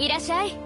いらっしゃい。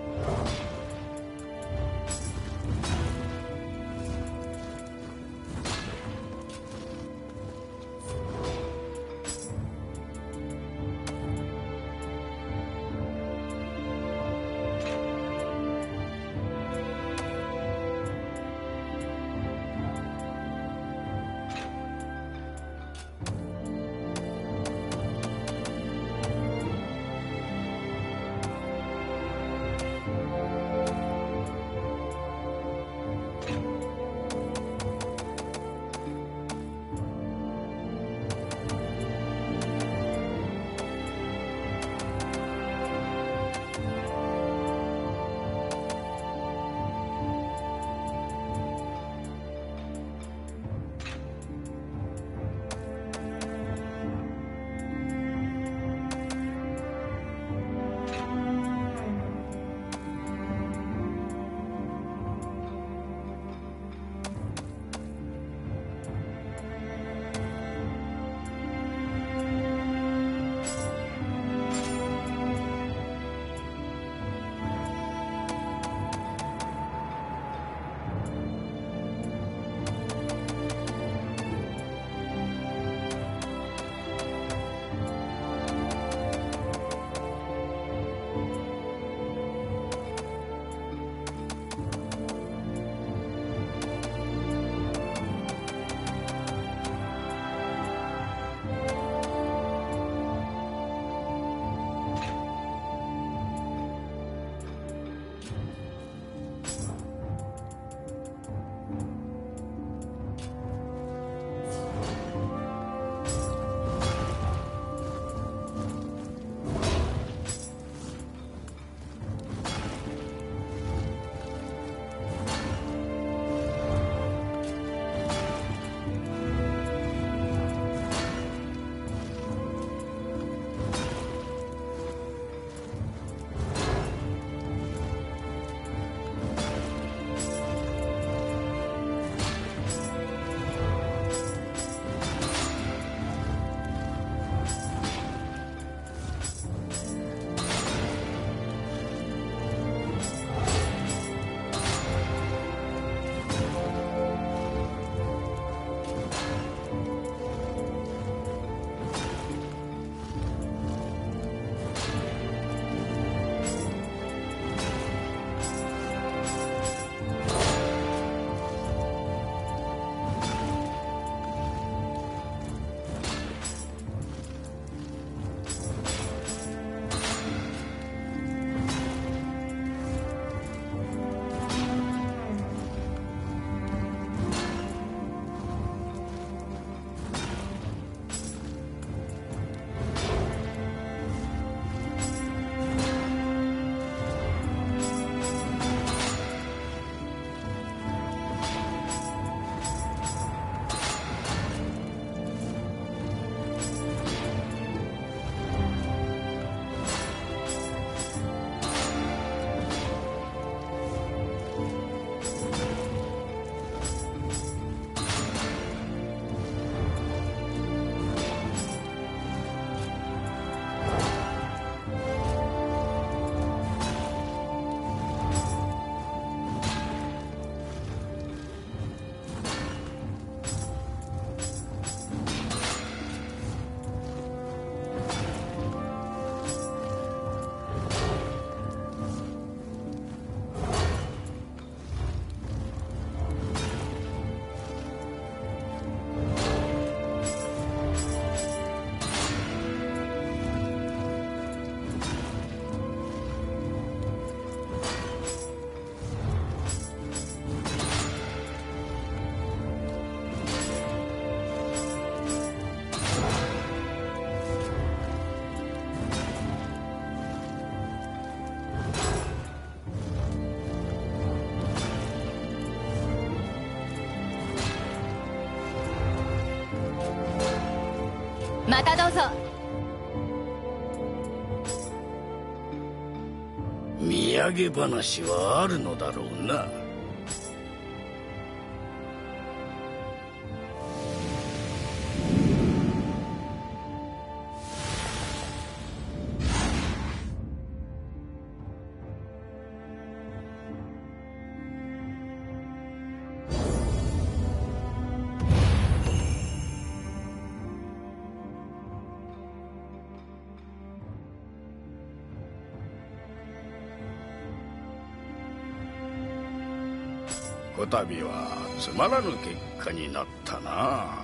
どうぞ。土産話はあるのだろうな。こたびはつまらぬ結果になったな。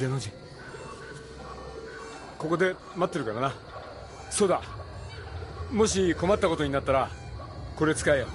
秀の字ここで待ってるからな。そうだ。もし困ったことになったらこれ使えよ。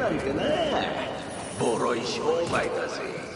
なんてなボロい商売だぜ。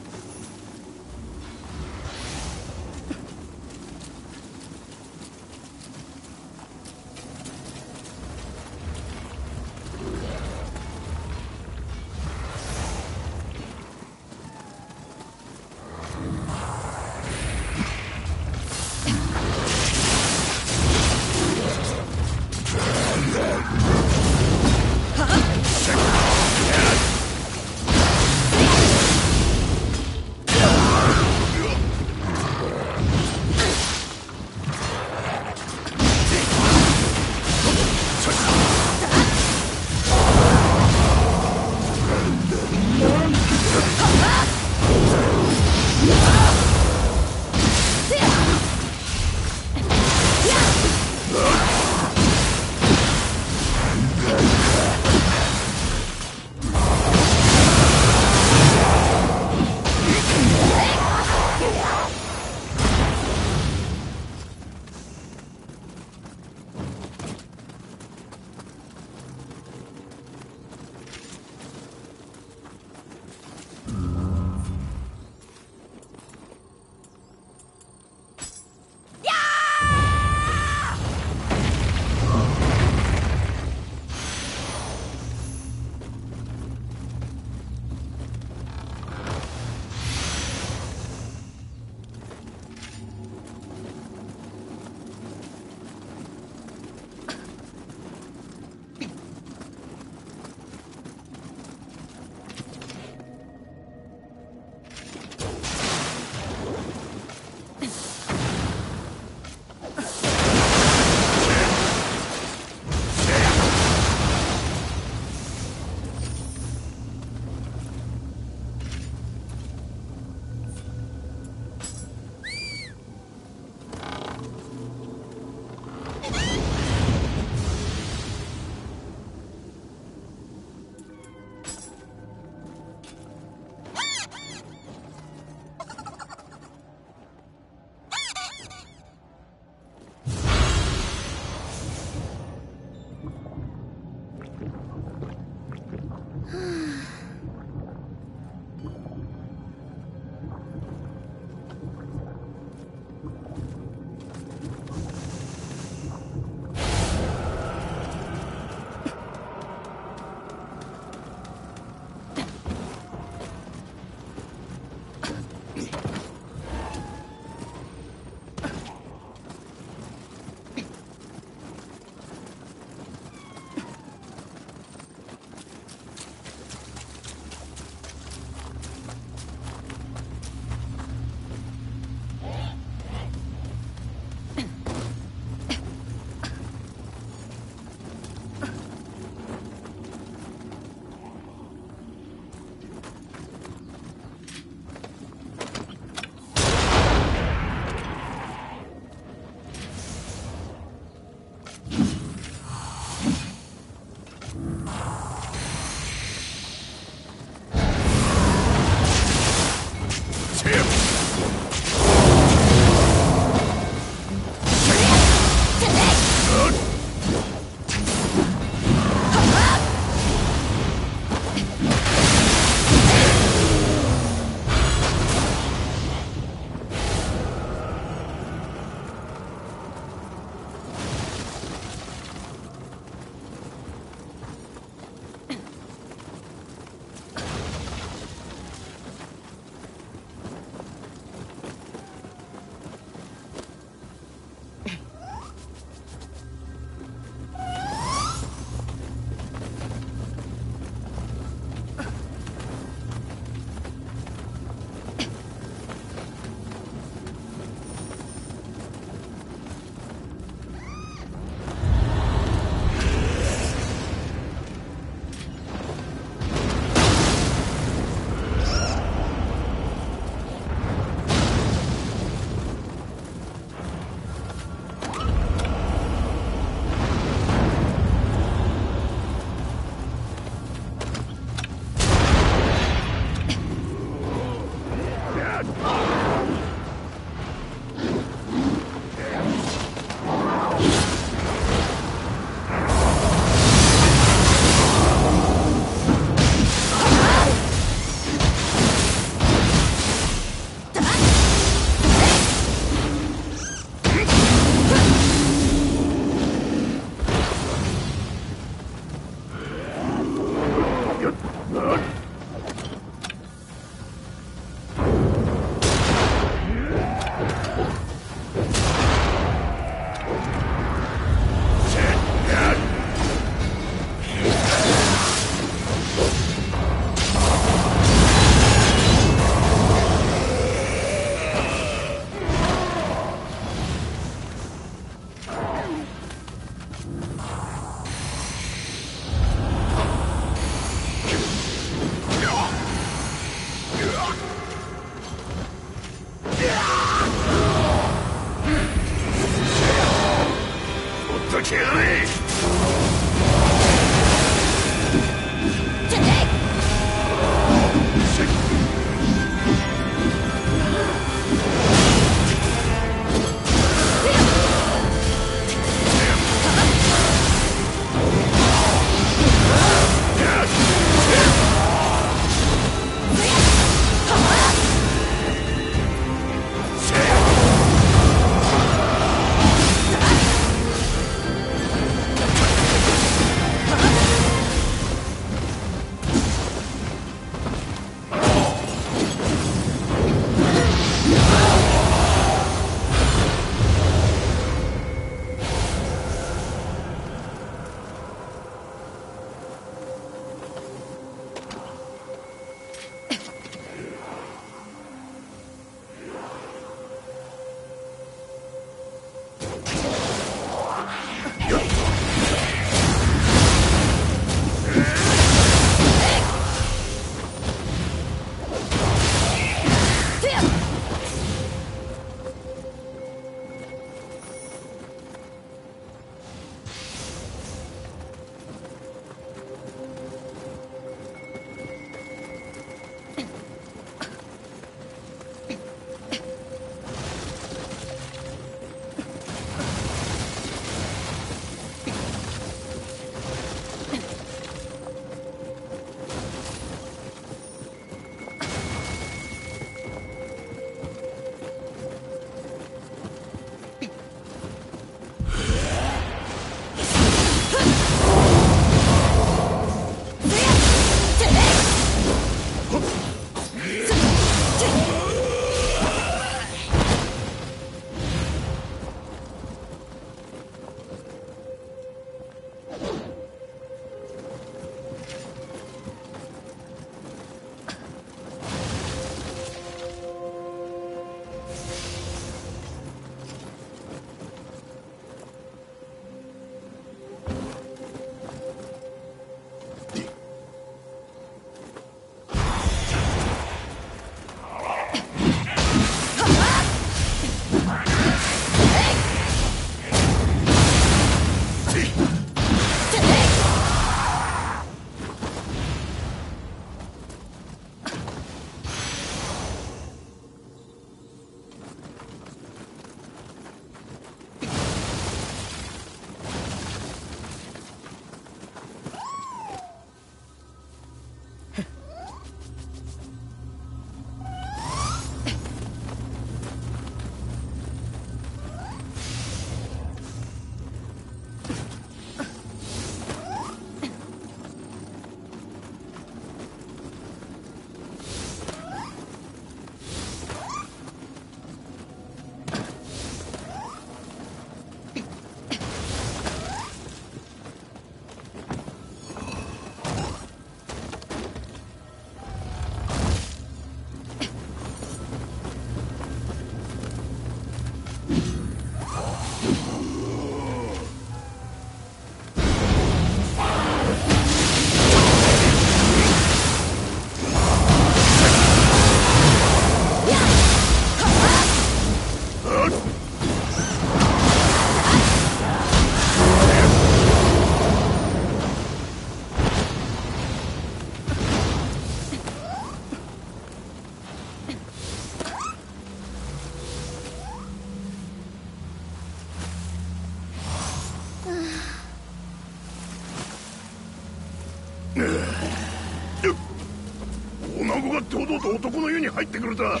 るとは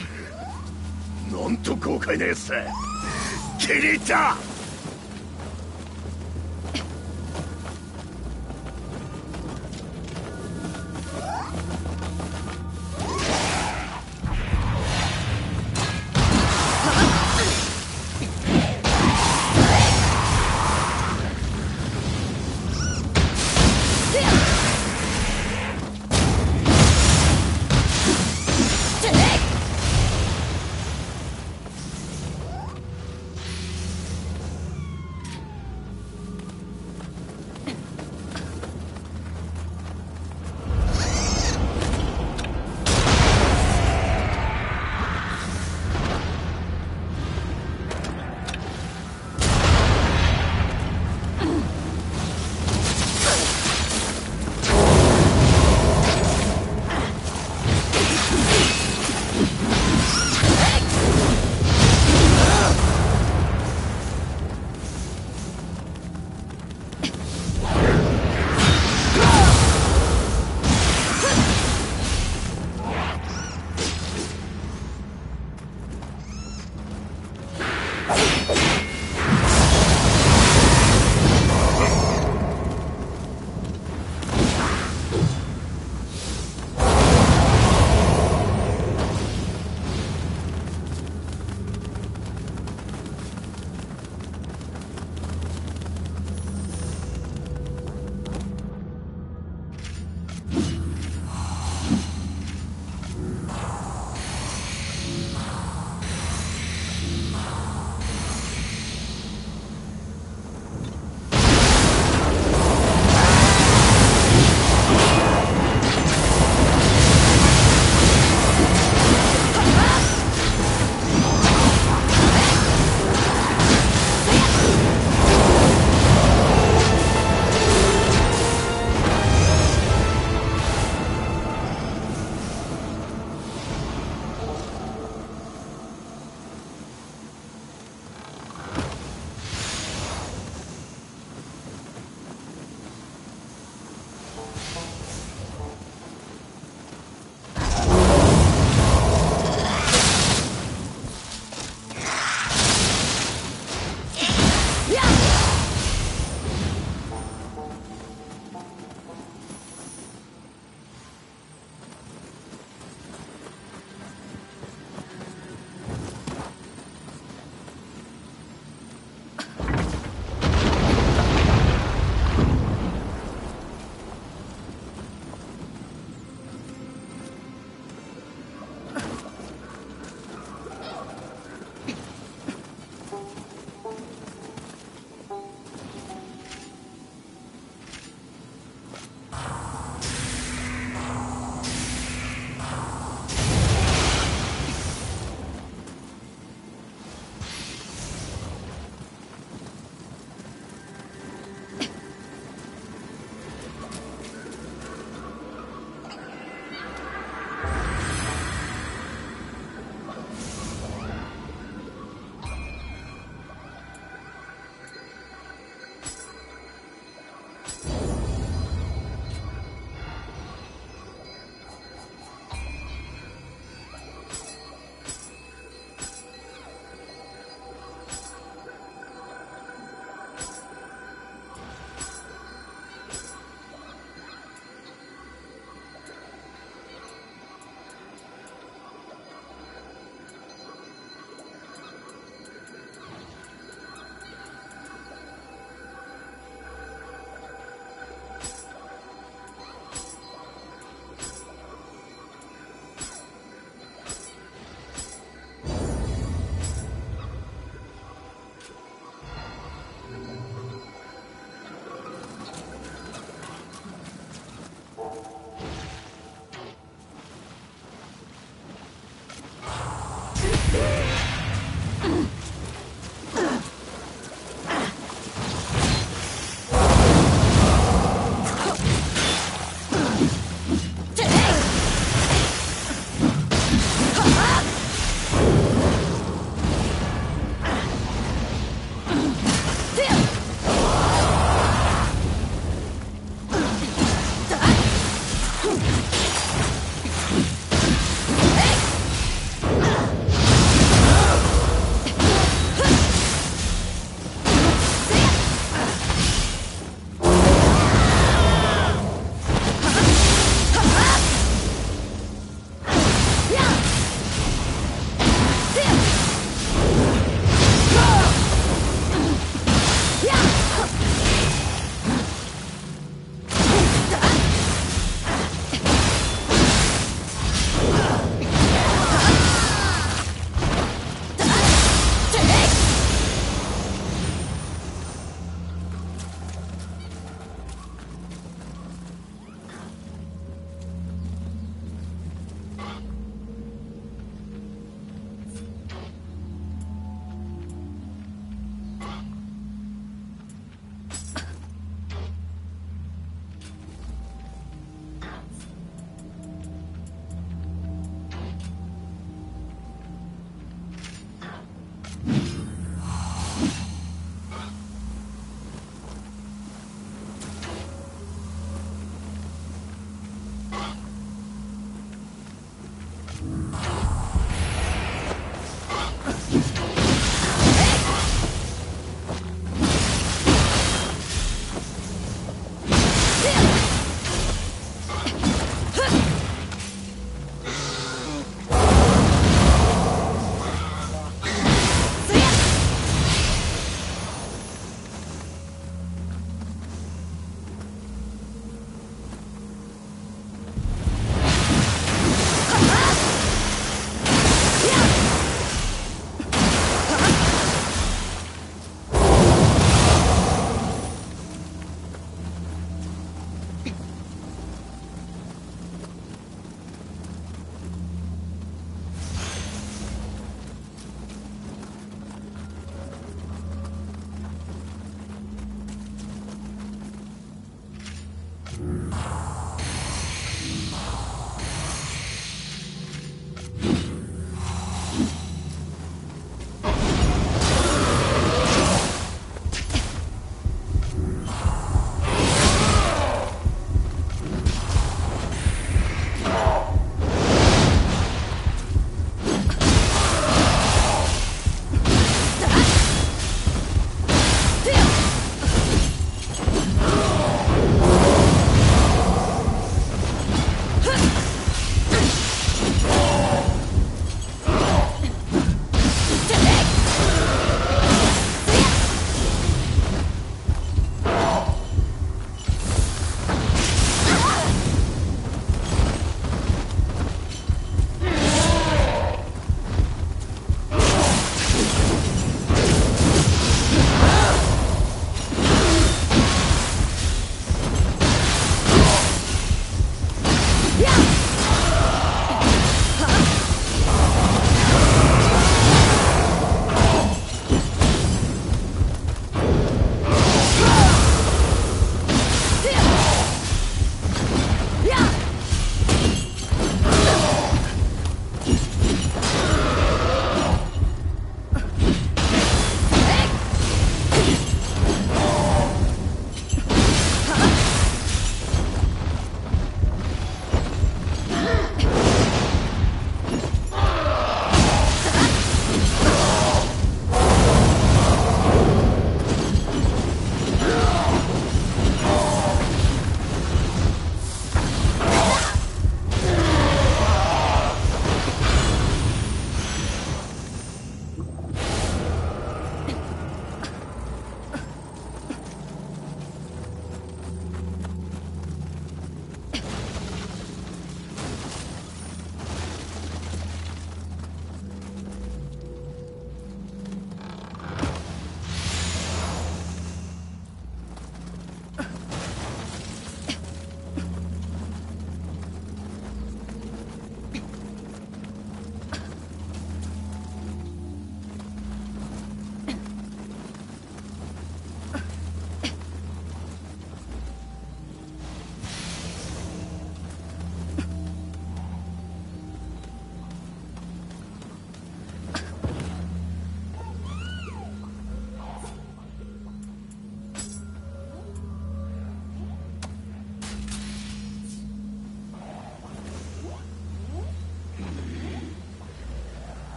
なんと豪快なやつだ。気に入った「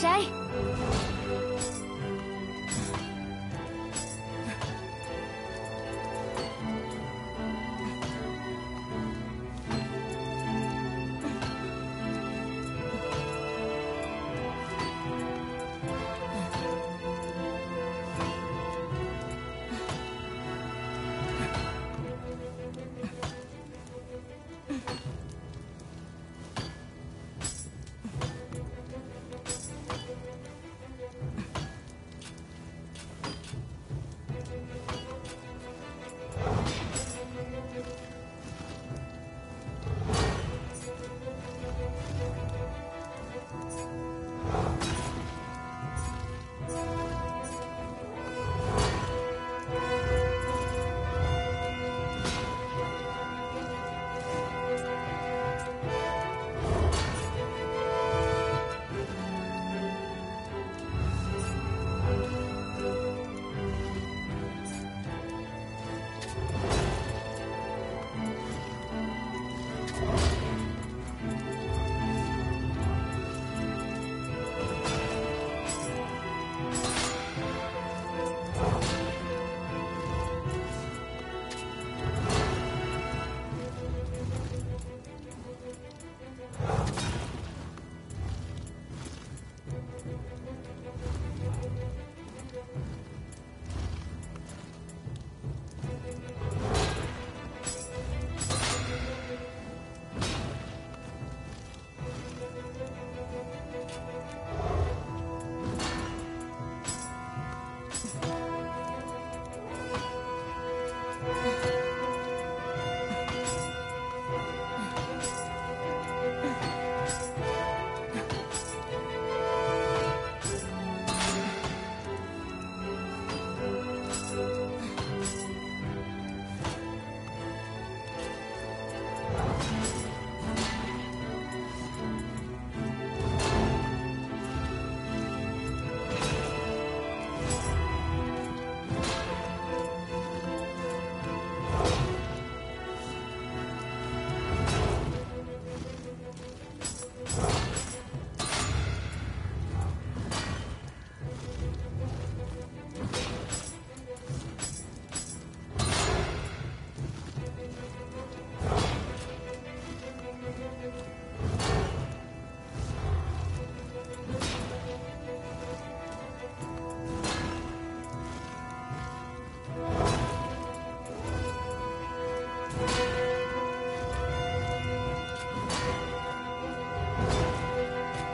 しゃい。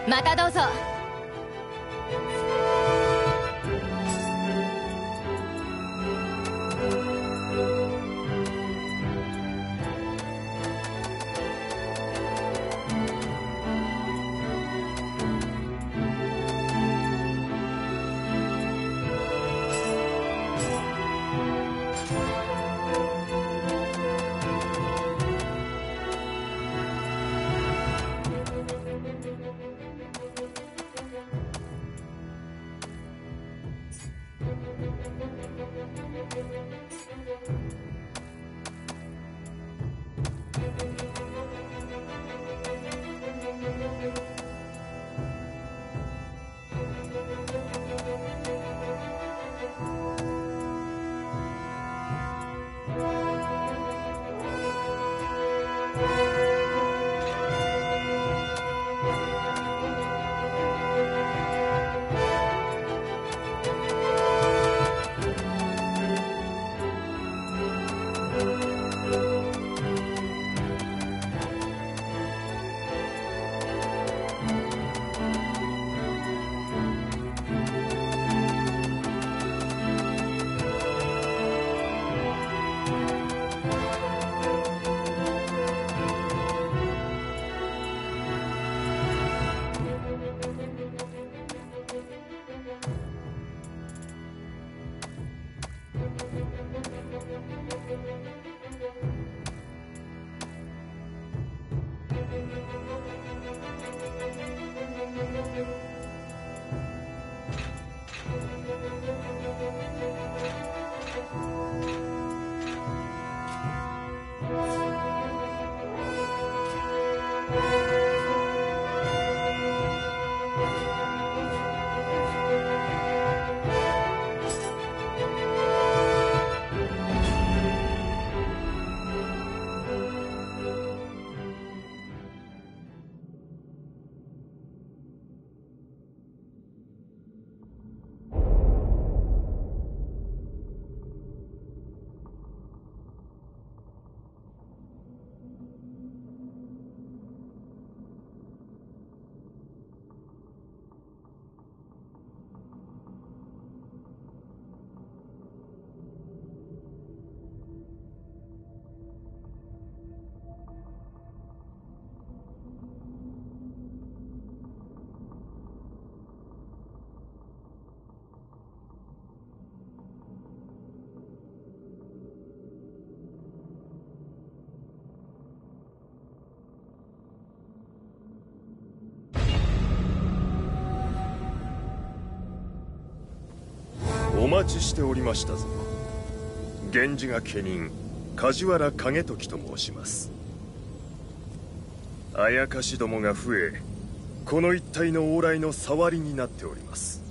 またどうぞ。お待ちしておりましたぞ。源氏が家人梶原景時と申します。あやかしどもが増えこの一帯の往来の触りになっております。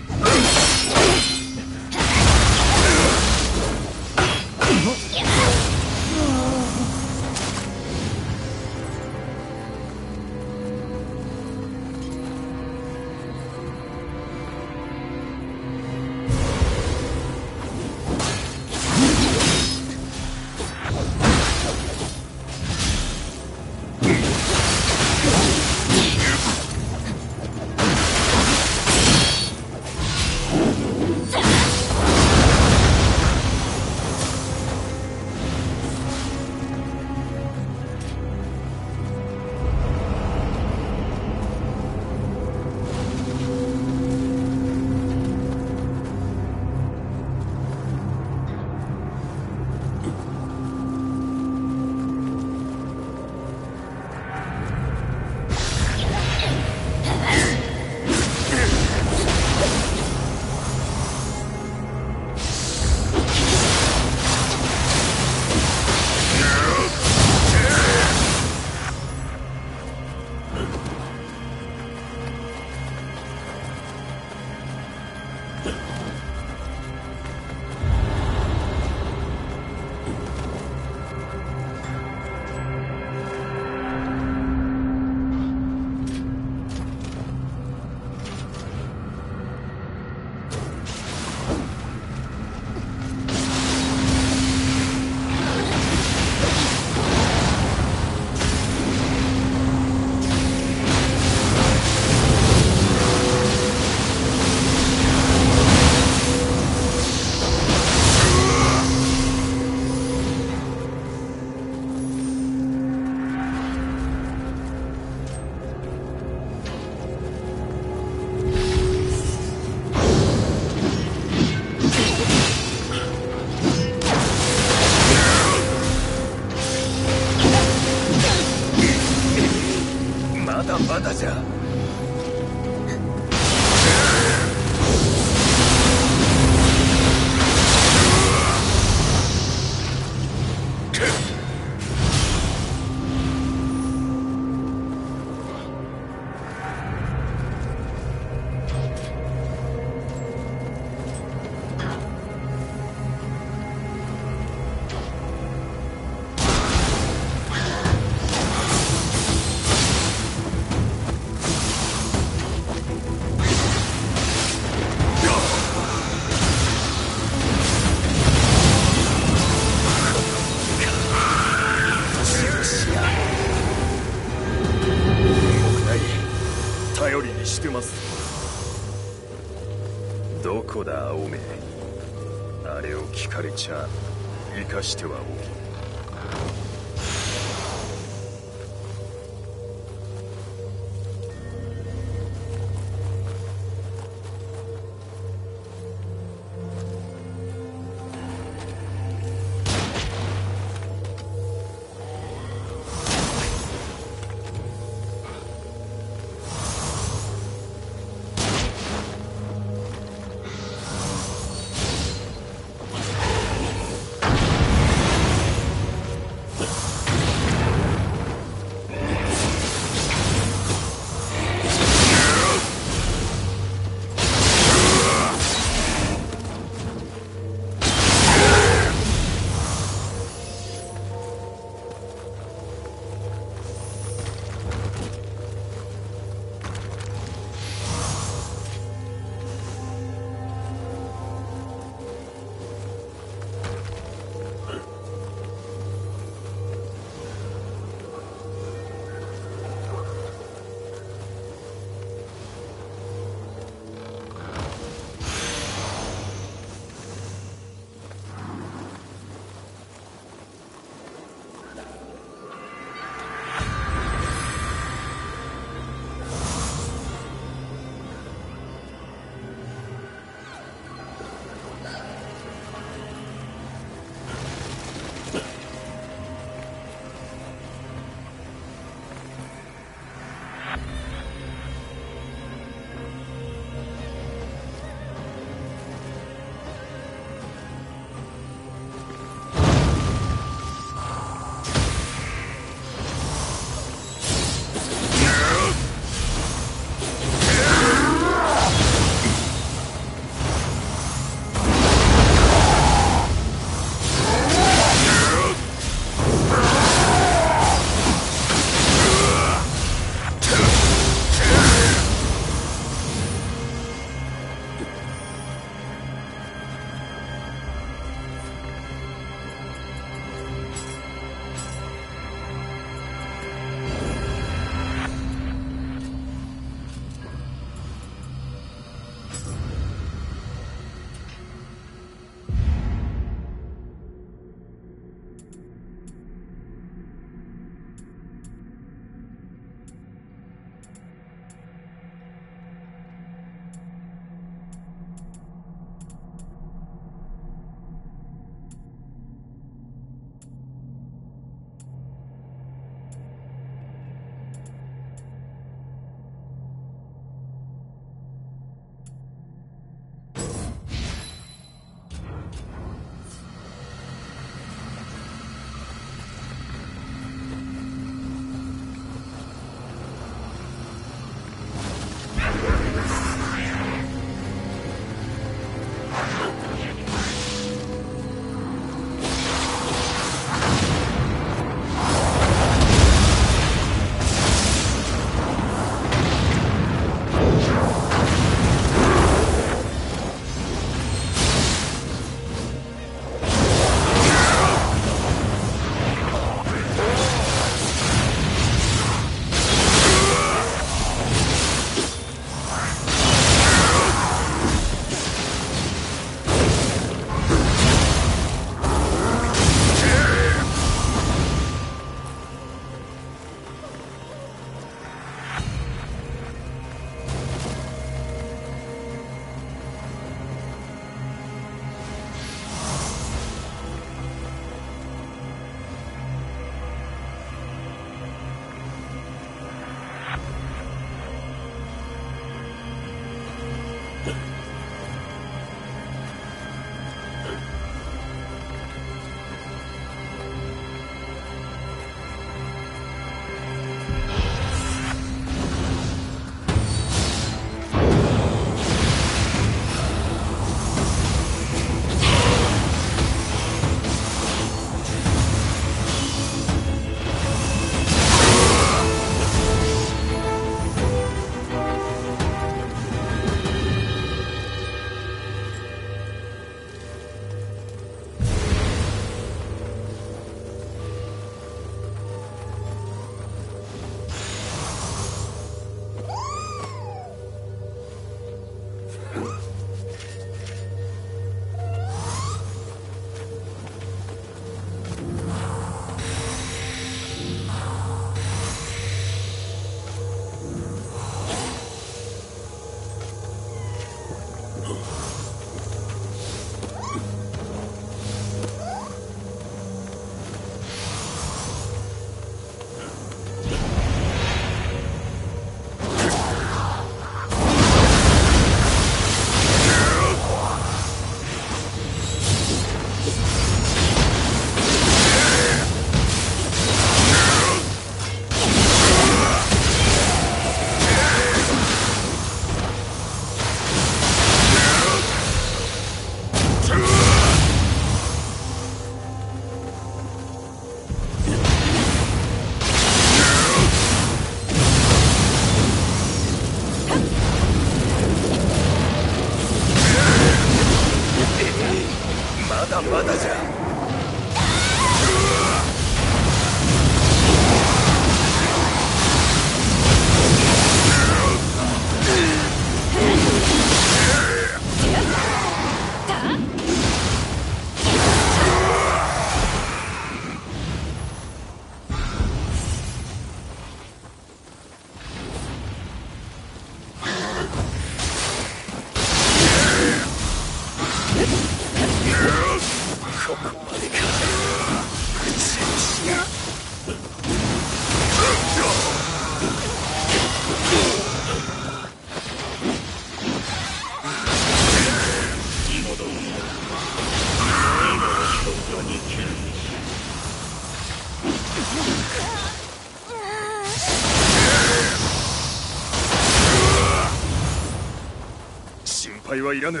はいらぬ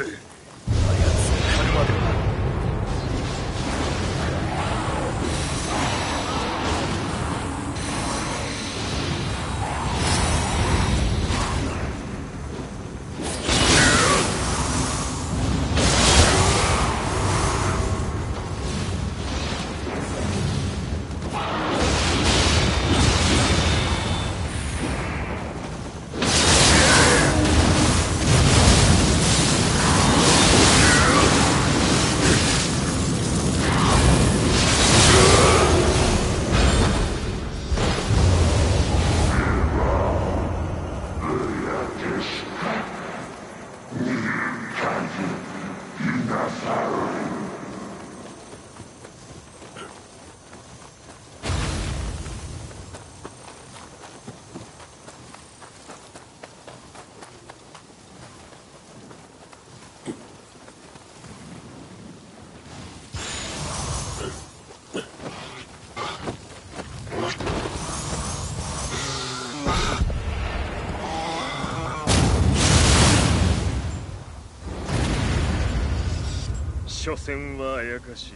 所詮はあやかし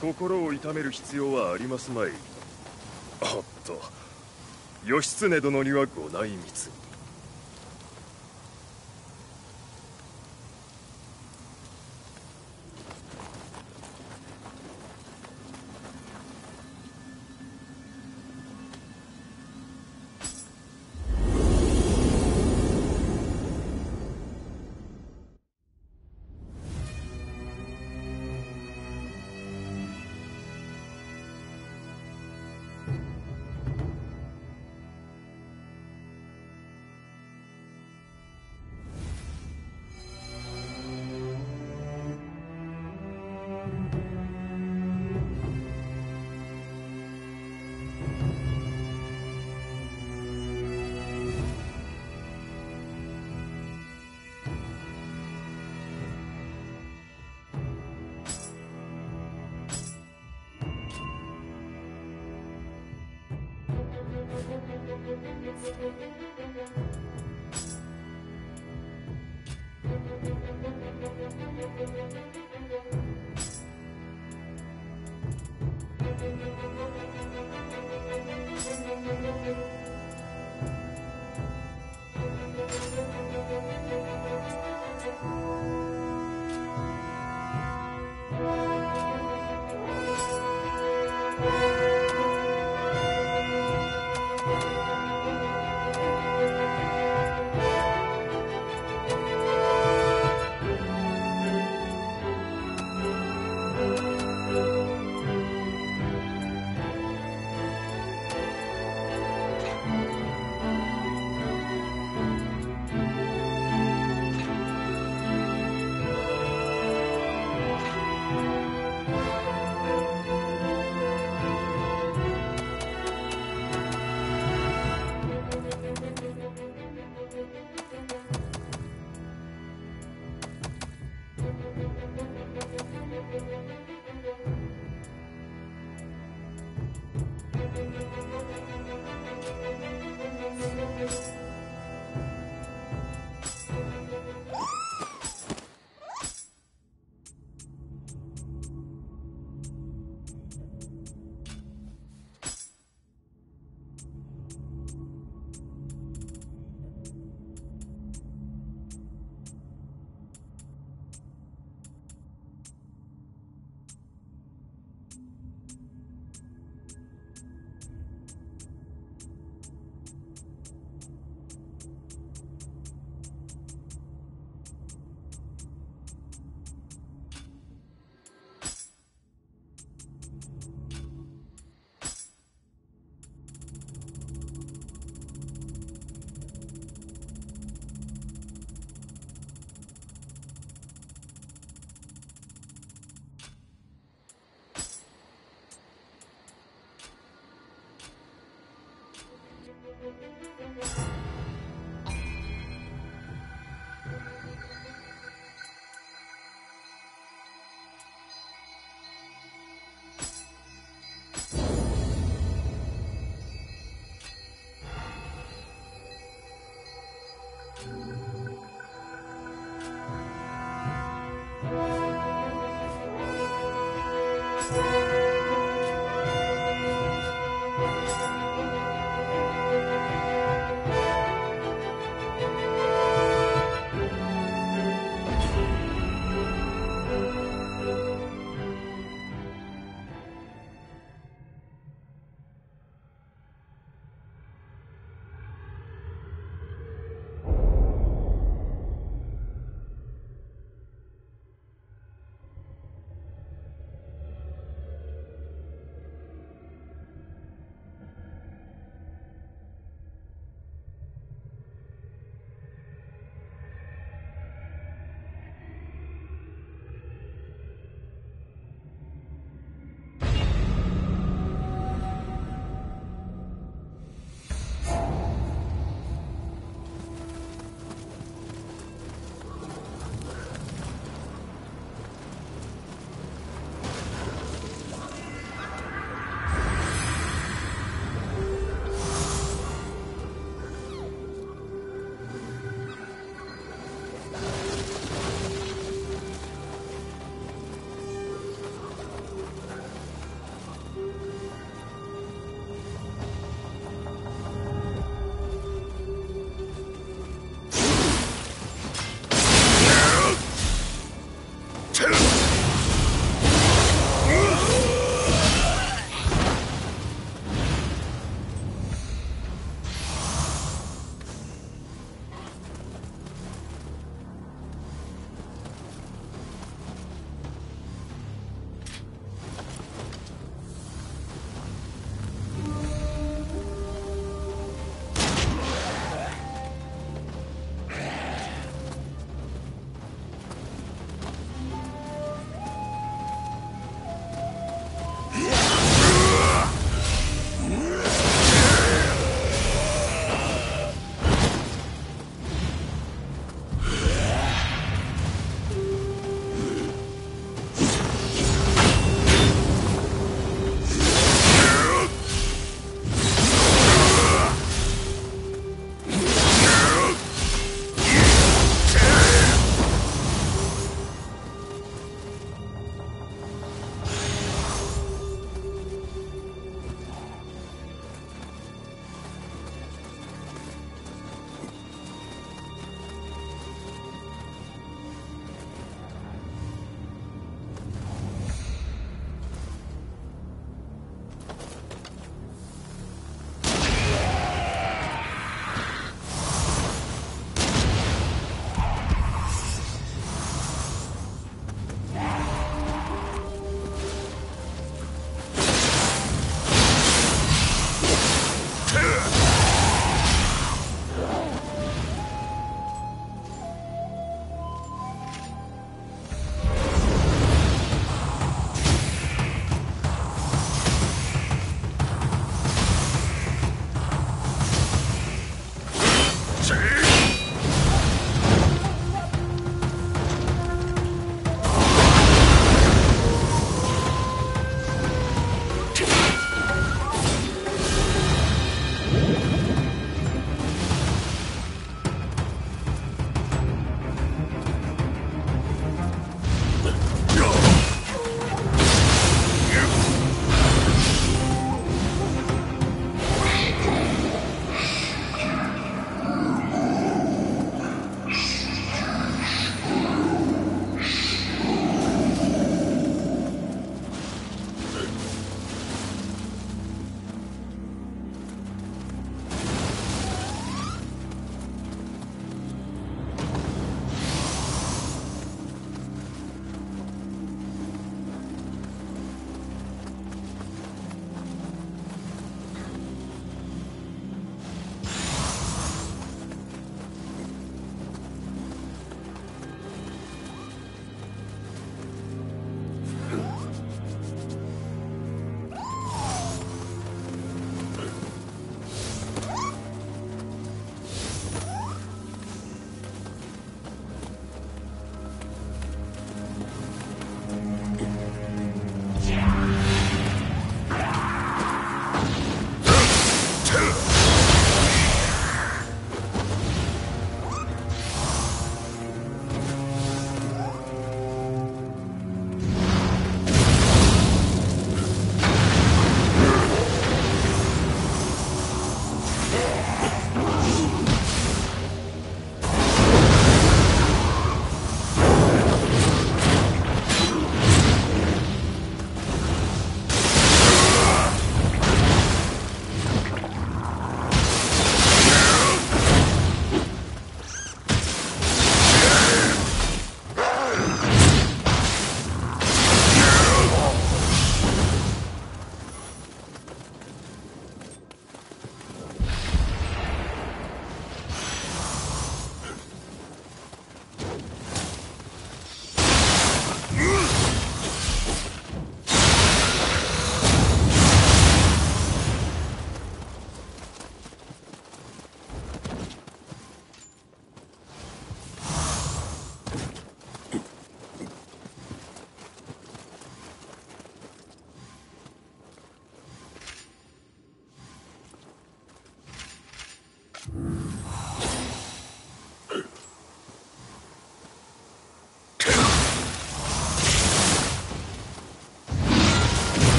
心を痛める必要はありますまい。おっと。義経殿にはご内密に。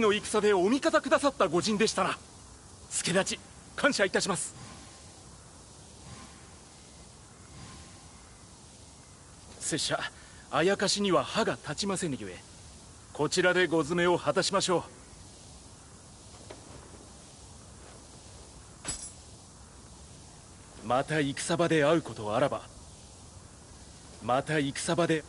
の戦でお味方くださった御仁でしたな助立ち感謝いたします。拙者あやかしには歯が立ちませぬゆえこちらでご詰めを果たしましょう。また戦場で会うことあらばまた戦場で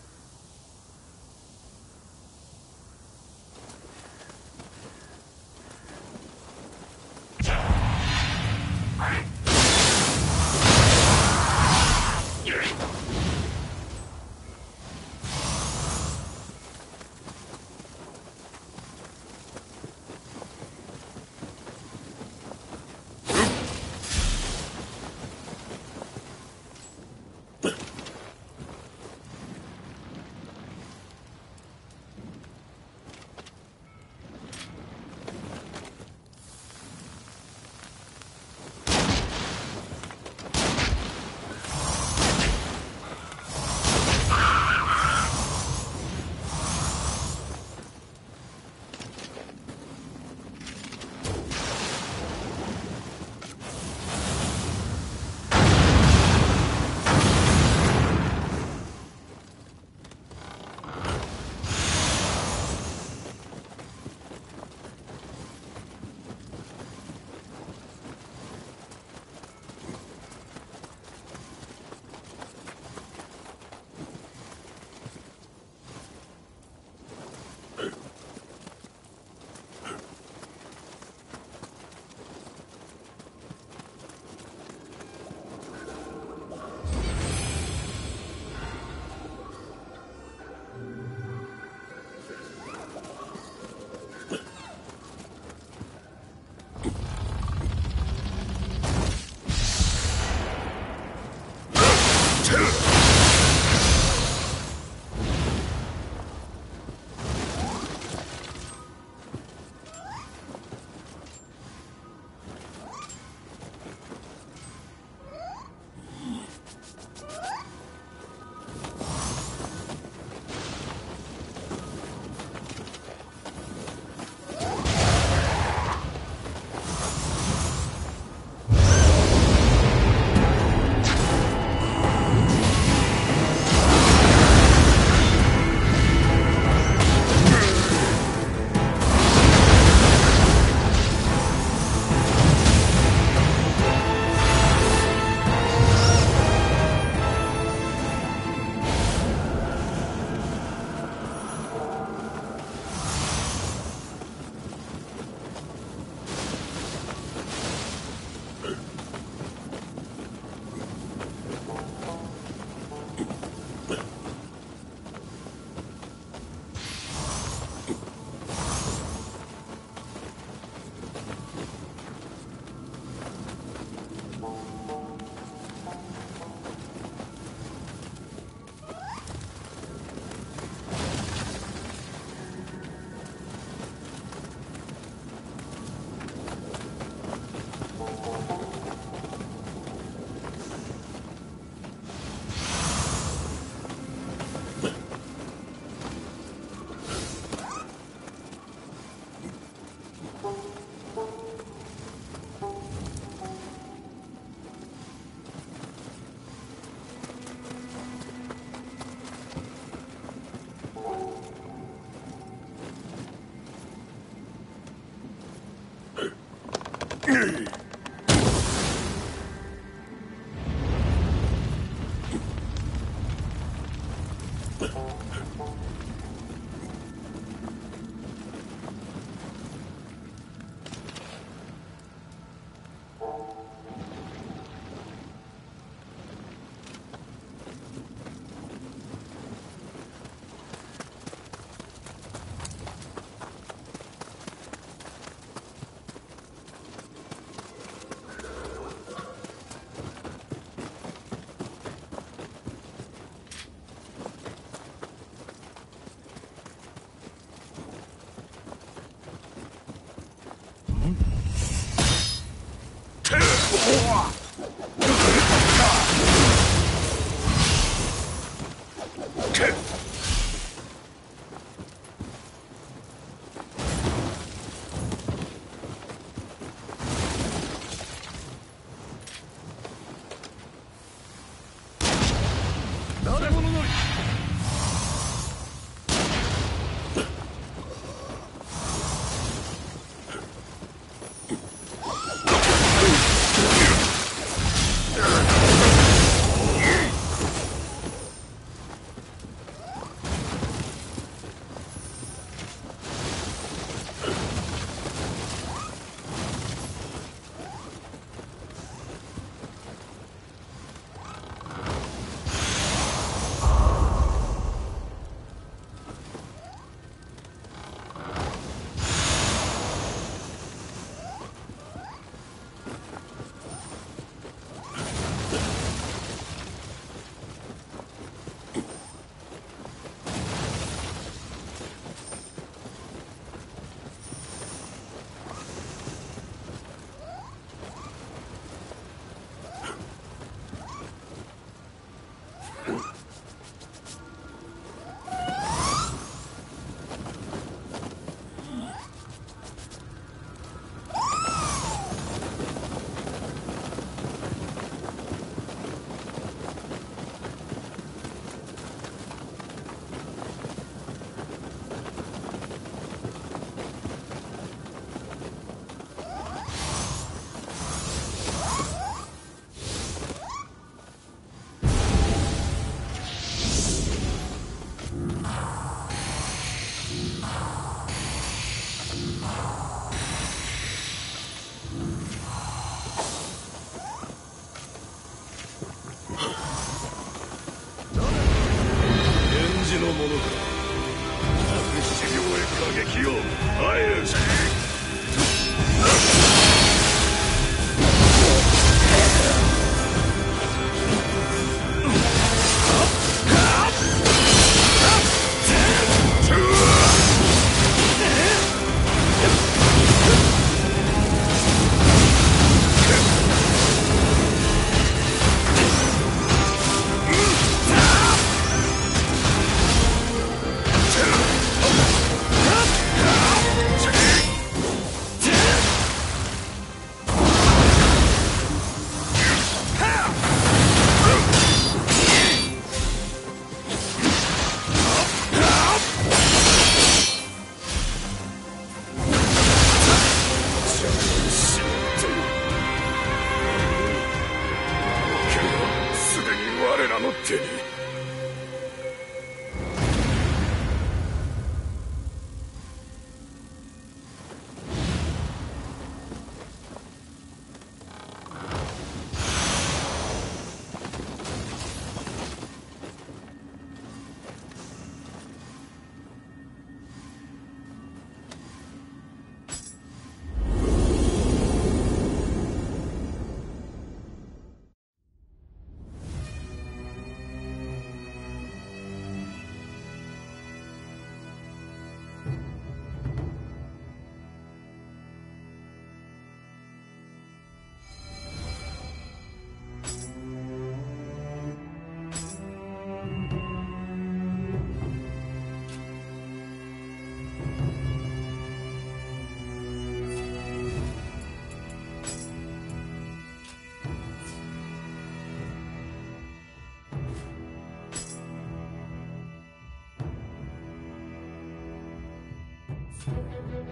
Thank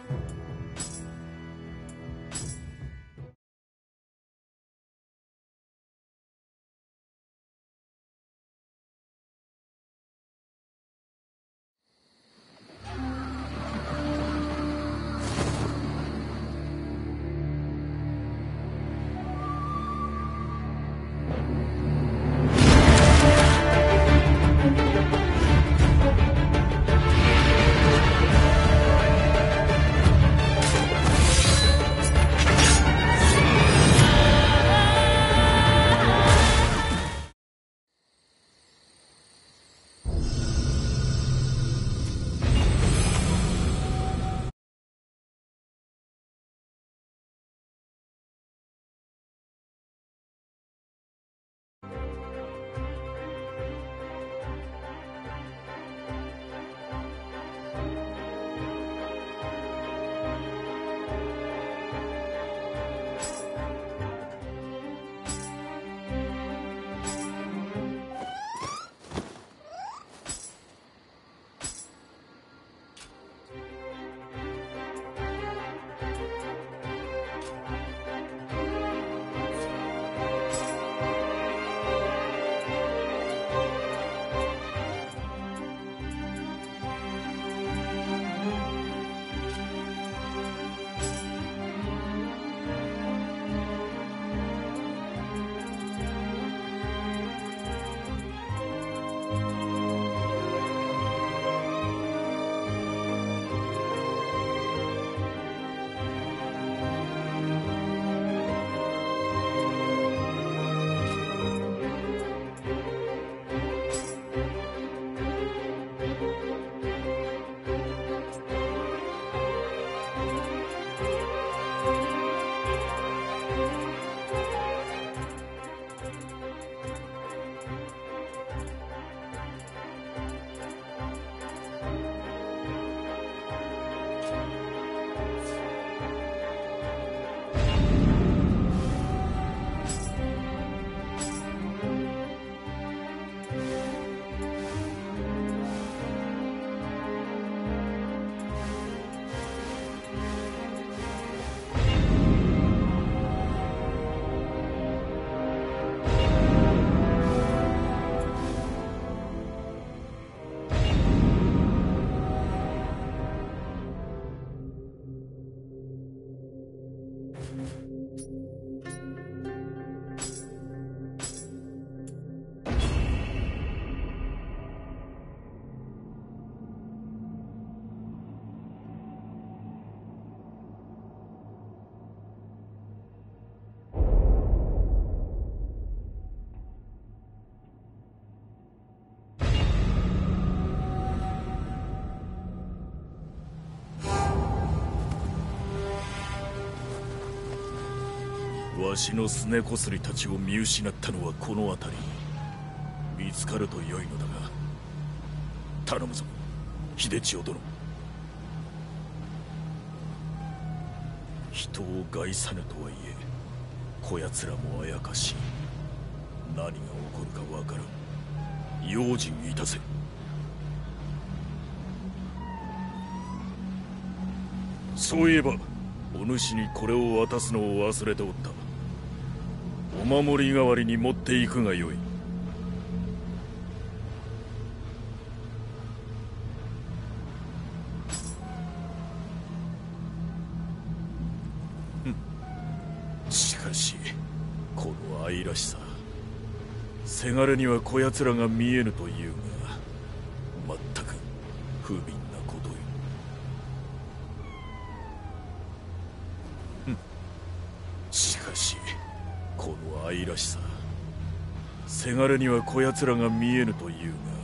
you. わしのすねこすりたちを見失ったのはこの辺り。見つかると良いのだが頼むぞ。秀千代殿。人を害さぬとはいえこやつらもあやかし何が起こるかわからん。用心いたせ。そういえばお主にこれを渡すのを忘れておった。お守り代わりに持っていくがよい。しかしこの愛らしさせがれにはこやつらが見えぬというが。せがれにはこやつらが見えぬというが。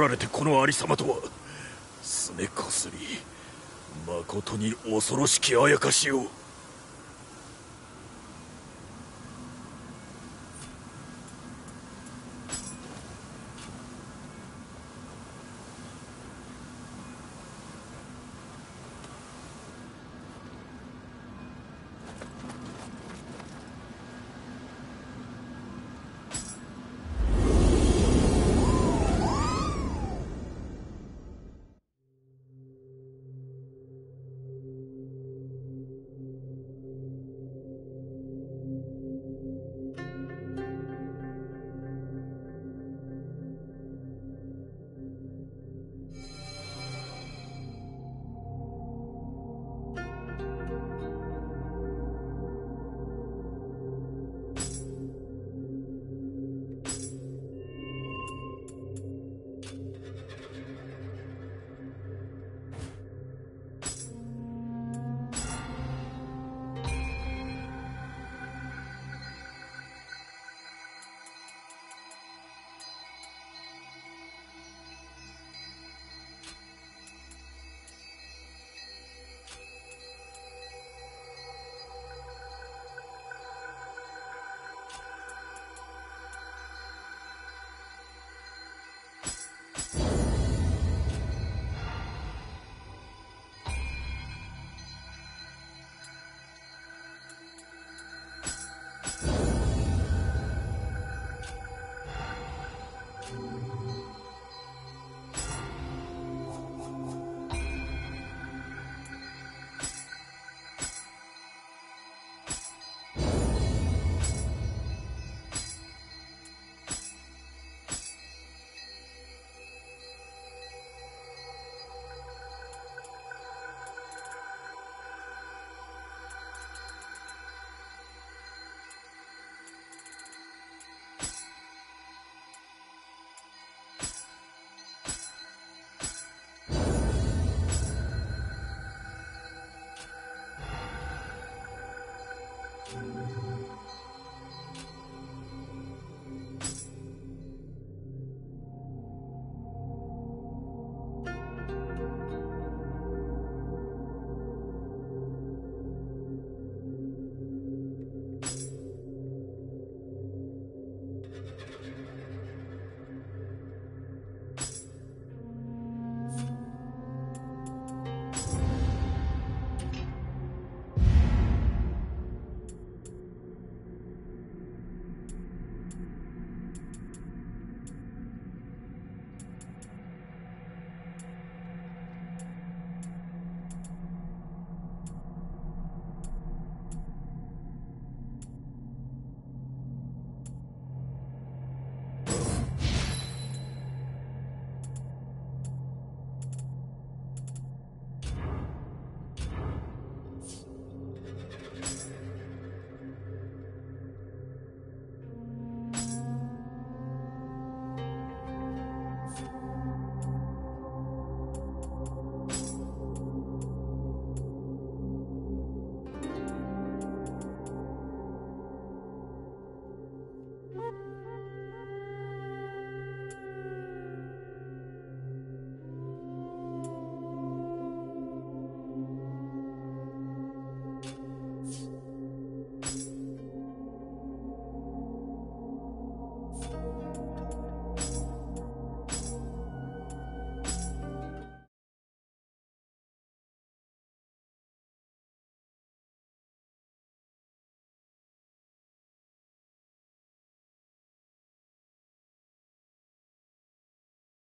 取られてこの有様とはすねこすりまことに恐ろしきあやかしを。